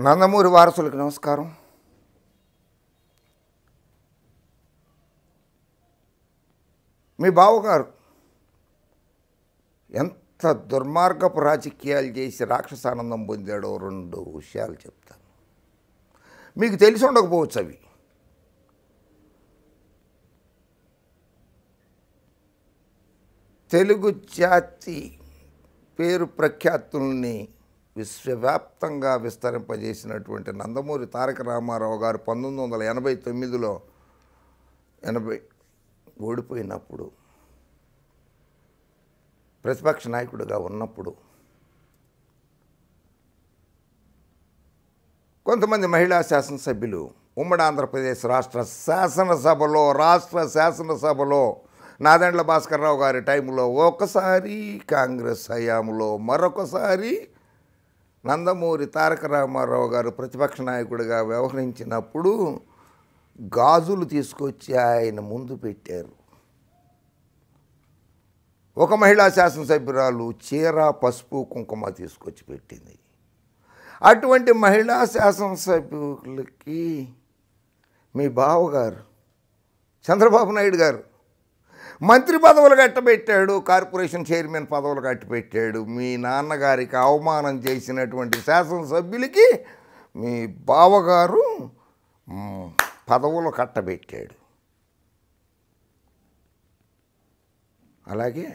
నందమూరి వారసులకు నమస్కారం. మీ బావగారు ఎంత దుర్మార్గపు రాజకీయాలు చేసి రాక్షసానందం పొందాడో రెండు విషయాలు చెప్తాను. మీకు తెలిసి ఉండకపోవచ్చు అవి. తెలుగు జాతి పేరు ప్రఖ్యాతుల్ని విశ్వవ్యాప్తంగా విస్తరింపజేసినటువంటి నందమూరి తారక రామారావు గారు పంతొమ్మిది వందల ఎనభై తొమ్మిదిలో ఎనభై ఓడిపోయినప్పుడు ప్రతిపక్ష నాయకుడిగా ఉన్నప్పుడు కొంతమంది మహిళా శాసనసభ్యులు ఉమ్మడి ఆంధ్రప్రదేశ్ రాష్ట్ర శాసనసభలో రాష్ట్ర శాసనసభలో నాదెండ్ల భాస్కర్రావు గారి టైంలో ఒకసారి కాంగ్రెస్ హయాంలో మరొకసారి నందమూరి తారక రామారావు గారు ప్రతిపక్ష నాయకుడిగా వ్యవహరించినప్పుడు గాజులు తీసుకొచ్చి ఆయన ముందు పెట్టారు. ఒక మహిళా శాసనసభ్యురాలు చీర పసుపు కుంకుమ తీసుకొచ్చి పెట్టింది. అటువంటి మహిళా శాసనసభ్యులకి మీ బావగారు చంద్రబాబు నాయుడు గారు మంత్రి పదవులు కట్టబెట్టాడు కార్పొరేషన్ చైర్మన్ పదవులు కట్టబెట్టాడు. మీ నాన్నగారికి అవమానం చేసినటువంటి శాసనసభ్యులకి మీ బావగారు పదవులు కట్టబెట్టాడు. అలాగే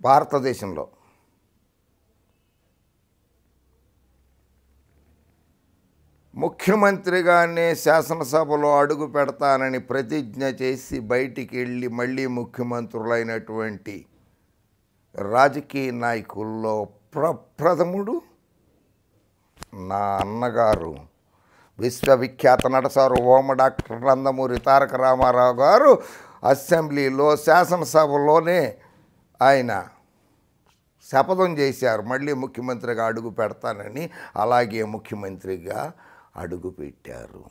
భారతదేశంలో ముఖ్యమంత్రిగానే శాసనసభలో అడుగు పెడతానని ప్రతిజ్ఞ చేసి బయటికి వెళ్ళి మళ్ళీ ముఖ్యమంత్రులైనటువంటి రాజకీయ నాయకుల్లో ప్రప్రథముడు నా అన్నగారు. విశ్వవిఖ్యాత నడసారు ఓమ డాక్టర్ నందమూరి తారక రామారావు గారు అసెంబ్లీలో శాసనసభలోనే ఆయన శపథం చేశారు. మళ్ళీ ముఖ్యమంత్రిగా అడుగు పెడతానని అలాగే ముఖ్యమంత్రిగా అడుగు పెట్టారు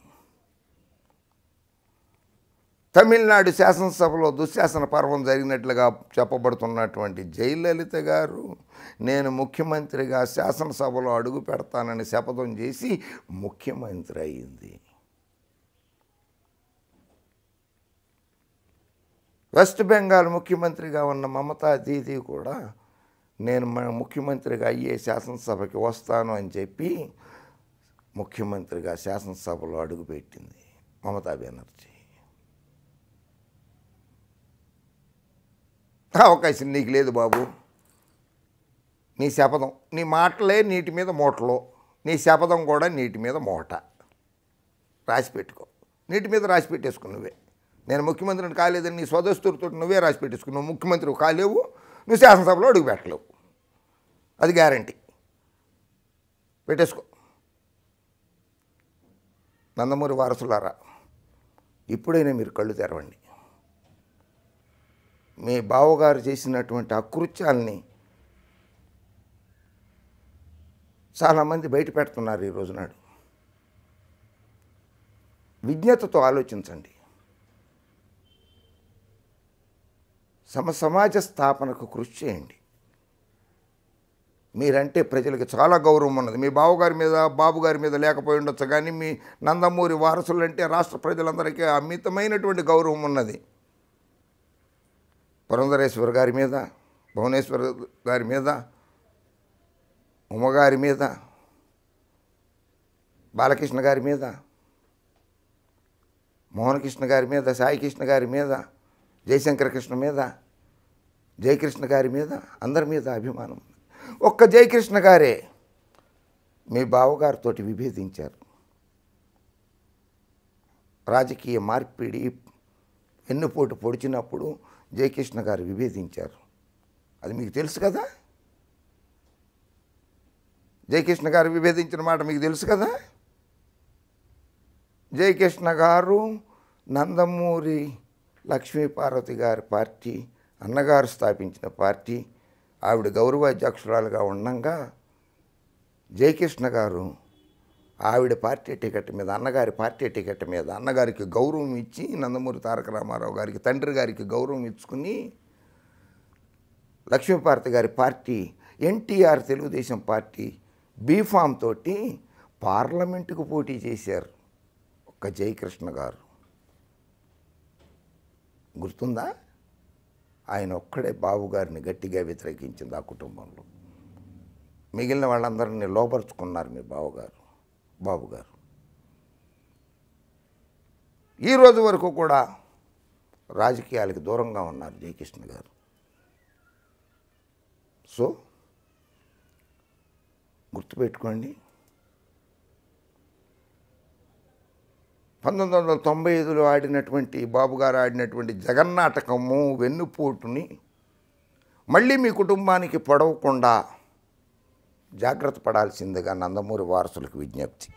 తమిళనాడు శాసనసభలో దుశ్శాసన పర్వం జరిగినట్లుగా చెప్పబడుతున్నటువంటి జయలలిత గారు నేను ముఖ్యమంత్రిగా శాసనసభలో అడుగు పెడతానని శపథం చేసి ముఖ్యమంత్రి అయింది. వెస్ట్ బెంగాల్ ముఖ్యమంత్రిగా ఉన్న మమతా దీదీ కూడా నేను ముఖ్యమంత్రిగా అయ్యే శాసనసభకి వస్తాను అని చెప్పి ముఖ్యమంత్రిగా శాసనసభలో అడుగుపెట్టింది మమతా బెనర్జీ. అవకాశం నీకు లేదు బాబు. నీ శపథం నీ మాటలే నీటి మీద మూటలో. నీ శపథం కూడా నీటి మీద మూట. రాసి పెట్టుకో. నీటి మీద రాసి పెట్టేసుకు నువ్వే. నేను ముఖ్యమంత్రిని కాలేదని నీ స్వదస్తులతో నువ్వే రాసి పెట్టేసుకున్నావు నువ్వు ముఖ్యమంత్రి కాలేవు నువ్వు శాసనసభలో అడుగు పెట్టలేవు. అది గ్యారంటీ. పెట్టేసుకో. నందమూరి వారసులారా ఇప్పుడైనా మీరు కళ్ళు తెరవండి. మీ బావగారు చేసినటువంటి అకృత్యాల్ని చాలామంది బయట పెడుతున్నారు ఈ రోజునాడు విజ్ఞతతో ఆలోచించండి. సమ సమాజ స్థాపనకు కృషి చేయండి. మీరంటే ప్రజలకు చాలా గౌరవం ఉన్నది. మీ బావగారి మీద బాబుగారి మీద లేకపోయి ఉండొచ్చు కానీ మీ నందమూరి వారసులంటే రాష్ట్ర ప్రజలందరికీ అమితమైనటువంటి గౌరవం ఉన్నది. పురంధరేశ్వర గారి మీద భువనేశ్వర గారి మీద ఉమ్మగారి మీద బాలకృష్ణ గారి మీద మోహనకృష్ణ గారి మీద సాయికృష్ణ గారి మీద జయశంకర కృష్ణ మీద జయకృష్ణ గారి మీద అందరి మీద అభిమానం. ఒక్క జయకృష్ణ గారే మీ బావగారితో విభేదించారు. రాజకీయ మార్పిడి ఎన్నుపోటు పొడిచినప్పుడు జయకృష్ణ గారు విభేదించారు. అది మీకు తెలుసు కదా? జయకృష్ణ గారు విభేదించిన మాట మీకు తెలుసు కదా? జయకృష్ణ గారు నందమూరి లక్ష్మీపార్వతి గారి పార్టీ అన్నగారు స్థాపించిన పార్టీ ఆవిడ గౌరవాధ్యక్షురాలుగా ఉండగా జయకృష్ణ గారు ఆవిడ పార్టీ టికెట్ మీద అన్నగారి పార్టీ టికెట్ మీద అన్నగారికి గౌరవం ఇచ్చి నందమూరి తారక రామారావు గారికి తండ్రి గారికి గౌరవం ఇచ్చుకుని లక్ష్మీపార్వతి గారి party NTR Telugu Desam party B form తోటి పార్లమెంటుకు పోటీ చేశారు ఒక్క జయకృష్ణ గారు. గుర్తుందా? ఆయన ఒక్కడే బాబుగారిని గట్టిగా వ్యతిరేకించింది ఆ కుటుంబంలో. మిగిలిన వాళ్ళందరినీ లోపరుచుకున్నారు మీ బావగారు బాబుగారు ఈరోజు ఈ రోజు వరకు కూడా రాజకీయాలకు దూరంగా ఉన్నారు జయకృష్ణ గారు. సో గుర్తుపెట్టుకోండి పంతొమ్మిది వందల తొంభై ఐదులో ఆడినటువంటి బాబు గారు ఆడినటువంటి జగన్నాటకము వెన్నుపోటుని మళ్ళీ మీ కుటుంబానికి పొడవకుండా జాగ్రత్త పడాల్సిందిగా నందమూరి వారసులకు విజ్ఞప్తి.